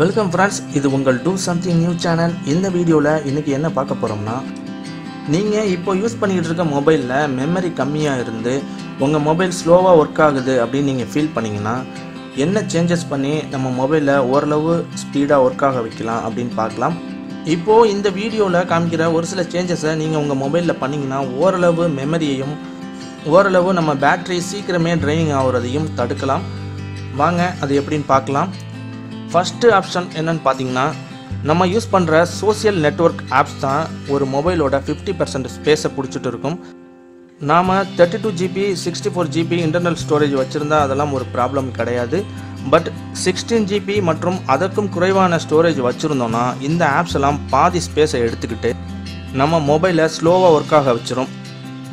Welcome friends இது உங்கள் do something new channel இந்த வீடியோவில் இன்றைக்கி என்ன பார்க்க போகிறோம்னா நீங்கள் இப்போ யூஸ் பண்ணிக்கிட்டு இருக்க மொபைலில் மெமரி கம்மியாக இருந்து உங்கள் மொபைல் ஸ்லோவாக ஒர்க் ஆகுது அப்படின்னு நீங்கள் ஃபீல் பண்ணிங்கன்னா என்ன சேஞ்சஸ் பண்ணி நம்ம மொபைலில் ஓரளவு ஸ்பீடாக ஒர்க் ஆக வைக்கலாம் அப்படின்னு பார்க்கலாம். இப்போது இந்த வீடியோவில் காமிக்கிற ஒரு சில சேஞ்சஸை நீங்கள் உங்கள் மொபைலில் பண்ணிங்கன்னா ஓரளவு மெமரியையும் ஓரளவு நம்ம பேட்டரி சீக்கிரமே ட்ரைனிங் ஆகுறதையும் தடுக்கலாம். வாங்க அது எப்படின்னு பார்க்கலாம். ஃபஸ்ட்டு ஆப்ஷன் என்னன்னு பார்த்தீங்கன்னா நம்ம யூஸ் பண்ணுற சோஷியல் நெட்வொர்க் ஆப்ஸ் தான் ஒரு மொபைலோட ஃபிஃப்டி பர்சன்ட் ஸ்பேஸை பிடிச்சிட்டு இருக்கும். நாம் thirty two GB sixty four GB internal storage வச்சுருந்தா அதெல்லாம் ஒரு ப்ராப்ளம் கிடையாது. பட் சிக்ஸ்டீன் ஜிபி மற்றும் அதற்கும் குறைவான ஸ்டோரேஜ் வச்சுருந்தோன்னா இந்த ஆப்ஸ் எல்லாம் பாதி ஸ்பேஸை எடுத்துக்கிட்டு நம்ம மொபைலை ஸ்லோவாக ஒர்க் ஆக வச்சிரும்.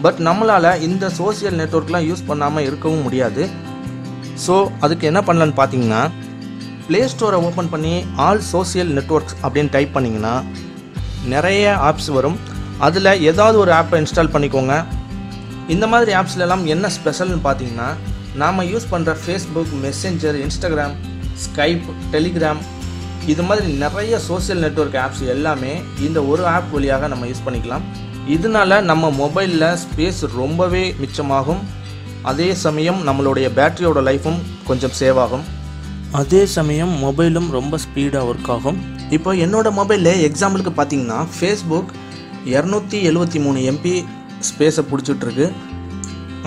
பட் நம்மளால் இந்த சோஷியல் நெட்ஒர்க்லாம் யூஸ் பண்ணாமல் இருக்கவும் முடியாது. ஸோ அதுக்கு என்ன பண்ணலான்னு பார்த்தீங்கன்னா ப்ளே ஸ்டோரை ஓப்பன் பண்ணி ஆல் சோஷியல் நெட்ஒர்க்ஸ் அப்படின்னு டைப் பண்ணிங்கன்னா நிறைய ஆப்ஸ் வரும். அதில் ஏதாவது ஒரு ஆப்பை இன்ஸ்டால் பண்ணிக்கோங்க. இந்த மாதிரி ஆப்ஸ்லலாம் என்ன ஸ்பெஷல்னு பார்த்தீங்கன்னா நாம் யூஸ் பண்ணுற Facebook Messenger Instagram Skype Telegram இது மாதிரி நிறைய சோஷியல் நெட்வொர்க் ஆப்ஸ் எல்லாமே இந்த ஒரு ஆப் வழியாக நம்ம யூஸ் பண்ணிக்கலாம். இதனால நம்ம மொபைலில் ஸ்பேஸ் ரொம்பவே மிச்சமாகும். அதே சமயம் நம்மளுடைய பேட்டரியோட லைஃபும் கொஞ்சம் சேவ் ஆகும். அதே சமயம் மொபைலும் ரொம்ப ஸ்பீடாக ஒர்க் ஆகும். இப்போ என்னோடய மொபைலில் எக்ஸாம்பிளுக்கு பார்த்தீங்கன்னா ஃபேஸ்புக் இரநூத்தி எழுபத்தி மூணு எம்பி ஸ்பேஸை பிடிச்சிட்ருக்கு.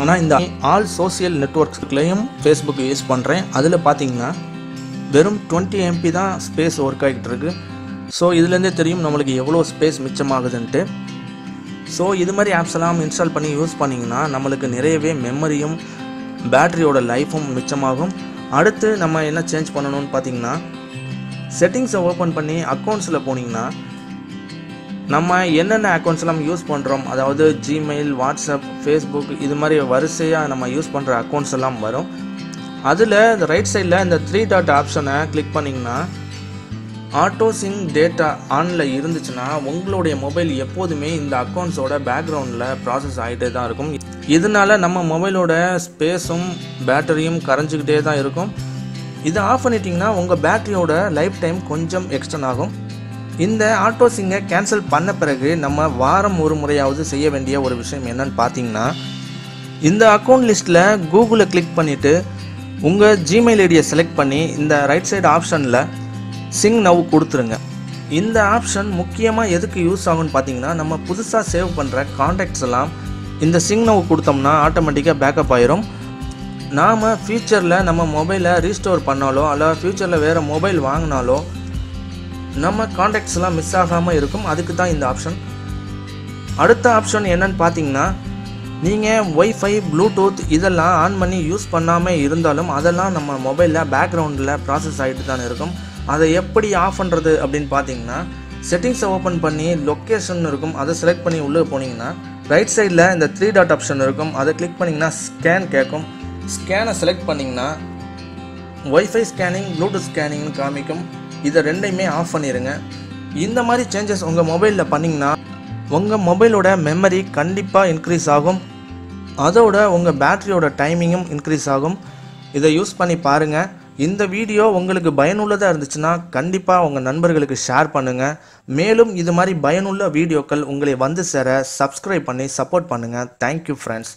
ஆனால் இந்த ஆல் சோஷியல் நெட்ஒர்க்ஸ்லையும் ஃபேஸ்புக் யூஸ் பண்ணுறேன் அதில் பார்த்தீங்கன்னா வெறும் டுவெண்ட்டி எம்பி தான் ஸ்பேஸ் ஒர்க் ஆகிட்டு இருக்கு ஸோ இதுலேருந்தே தெரியும் நம்மளுக்கு எவ்வளோ ஸ்பேஸ் மிச்சமாகுதுன்ட்டு. ஸோ இது மாதிரி ஆப்ஸ் எல்லாம் இன்ஸ்டால் பண்ணி யூஸ் பண்ணிங்கன்னா நம்மளுக்கு நிறையவே மெமரியும் பேட்டரியோட லைஃபும் மிச்சமாகும். அடுத்து நம்ம என்ன சேஞ்ச் பண்ணணும்னு பார்த்தீங்கன்னா செட்டிங்ஸை ஓப்பன் பண்ணி அக்கௌண்ட்ஸில் போனீங்கன்னா நம்ம என்னென்ன அக்கௌண்ட்ஸ் எல்லாம் யூஸ் பண்ணுறோம் அதாவது ஜிமெயில் வாட்ஸ்அப் ஃபேஸ்புக் இது மாதிரி வரிசையாக நம்ம யூஸ் பண்ணுற அக்கௌண்ட்ஸ் எல்லாம் வரும். அதில் இந்த ரைட் சைடில் இந்த த்ரீ டாட் ஆப்ஷனை கிளிக் பண்ணிங்கன்னா ஆட்டோ சிங் டேட்டா ஆனில் இருந்துச்சுன்னா உங்களுடைய மொபைல் எப்போதுமே இந்த அக்கௌண்ட்ஸோட பேக்ரவுண்டில் ப்ராசஸ் ஆகிட்டே தான் இருக்கும். இதனால நம்ம மொபைலோட ஸ்பேஸும் பேட்டரியும் கரைஞ்சிக்கிட்டே தான் இருக்கும். இதை ஆஃப் பண்ணிட்டீங்கன்னா உங்கள் பேட்டரியோட லைஃப் டைம் கொஞ்சம் எக்ஸ்டன் ஆகும். இந்த ஆட்டோ சிங்கை கேன்சல் பண்ண பிறகு நம்ம வாரம் ஒரு முறையாவது செய்ய வேண்டிய ஒரு விஷயம் என்னன்னு பார்த்தீங்கன்னா இந்த அக்கௌண்ட் லிஸ்ட்டில் கூகுளை கிளிக் பண்ணிவிட்டு உங்கள் ஜிமெயில் ஐடியை செலக்ட் பண்ணி இந்த ரைட் சைடு ஆப்ஷனில் சிங் நவ் கொடுத்துருங்க. இந்த ஆப்ஷன் முக்கியமாக எதுக்கு யூஸ் ஆகும்னு பார்த்தீங்கன்னா நம்ம புதுசாக சேவ் பண்ணுற காண்டாக்ட்ஸ் எல்லாம் இந்த சிங் நவ் கொடுத்தோம்னா ஆட்டோமேட்டிக்காக பேக்கப் ஆயிரும். நாம் ஃப்யூச்சரில் நம்ம மொபைலை ரீஸ்டோர் பண்ணாலோ அல்ல ஃப்யூச்சரில் வேறு மொபைல் வாங்கினாலோ நம்ம காண்டாக்ட்ஸ் எல்லாம் மிஸ் ஆகாமல் இருக்கும். அதுக்கு தான் இந்த ஆப்ஷன் அடுத்த ஆப்ஷன் என்னன்னு பார்த்தீங்கன்னா நீங்கள் ஒய்ஃபை ப்ளூடூத் இதெல்லாம் ஆன் பண்ணி யூஸ் பண்ணாமல் இருந்தாலும் அதெல்லாம் நம்ம மொபைலில் பேக்ரவுண்டில் ப்ராசஸ் ஆகிட்டு தான் இருக்கும். அதை எப்படி ஆஃப் பண்ணுறது அப்படின்னு பார்த்தீங்கன்னா செட்டிங்ஸை ஓப்பன் பண்ணி லொக்கேஷன் இருக்கும். அதை செலக்ட் பண்ணி உள்ளே போனீங்கன்னா ரைட் சைடில் இந்த த்ரீ டாட் ஆப்ஷன் இருக்கும். அதை கிளிக் பண்ணிங்கன்னா ஸ்கேன் கேட்கும். ஸ்கேனை செலக்ட் பண்ணிங்கன்னா ஒய்ஃபை ஸ்கேனிங் ப்ளூடூத் ஸ்கேனிங்னு காமிக்கும். இதை ரெண்டையுமே ஆஃப் பண்ணிடுங்க இந்த மாதிரி சேஞ்சஸ் உங்கள் மொபைலில் பண்ணிங்கன்னா உங்கள் மொபைலோட மெமரி கண்டிப்பாக இன்க்ரீஸ் ஆகும். அதோட உங்கள் பேட்டரியோட டைமிங்கும் இன்க்ரீஸ் ஆகும். இதை யூஸ் பண்ணி பாருங்கள் இந்த வீடியோ உங்களுக்கு பயனுள்ளதாக இருந்துச்சுன்னா கண்டிப்பாக உங்கள் நண்பர்களுக்கு ஷேர் பண்ணுங்கள் மேலும் இது மாதிரி பயனுள்ள வீடியோக்கள் உங்களை வந்து சேர சப்ஸ்கிரைப் பண்ணி சப்போர்ட் பண்ணுங்கள் தேங்க்யூ ஃப்ரெண்ட்ஸ்